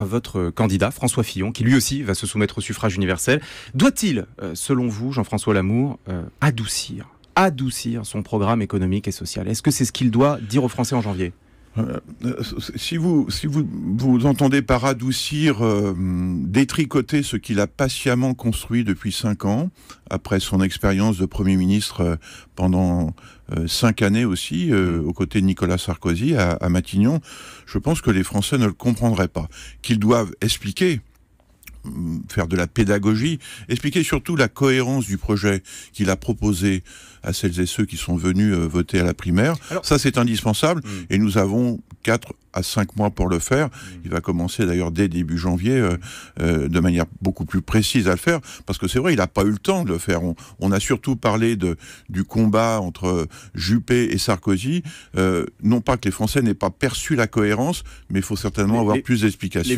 votre candidat, François Fillon, qui lui aussi va se soumettre au suffrage universel. Doit-il, euh, selon vous, Jean-François Lamour, euh, adoucir, adoucir son programme économique et social? Est-ce que c'est ce qu'il doit dire aux Français en janvier? Euh, si vous, si vous, vous entendez par adoucir, détricoter ce qu'il a patiemment construit depuis cinq ans, après son expérience de Premier ministre pendant cinq années aussi, aux côtés de Nicolas Sarkozy à, à, Matignon, je pense que les Français ne le comprendraient pas. Qu'ils doivent expliquer faire de la pédagogie, expliquer surtout la cohérence du projet qu'il a proposé à celles et ceux qui sont venus euh, voter à la primaire. Alors, ça, c'est indispensable. Mmh. Et nous avons quatre à cinq mois pour le faire. Mmh. Il va commencer d'ailleurs dès début janvier euh, euh, de manière beaucoup plus précise à le faire, parce que c'est vrai, il n'a pas eu le temps de le faire. On, on, a surtout parlé de, du combat entre Juppé et Sarkozy. Euh, non pas que les Français n'aient pas perçu la cohérence, mais il faut certainement avoir les, plus d'explications.